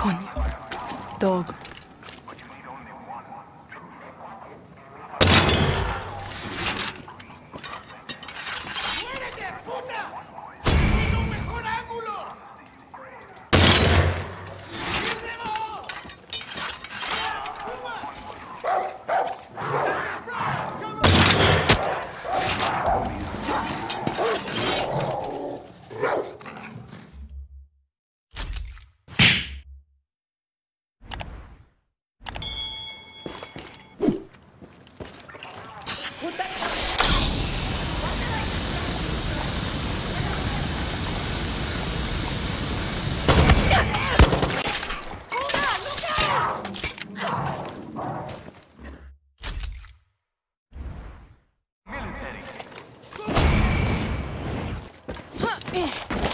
koniu, dog, Yeah.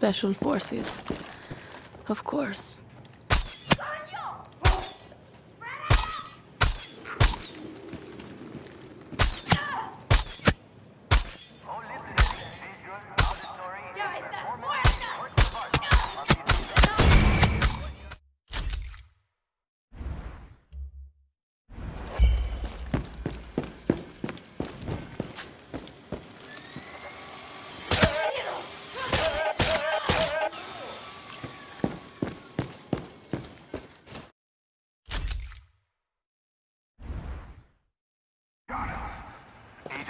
Special forces. Of course.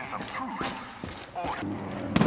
Of truth. Order.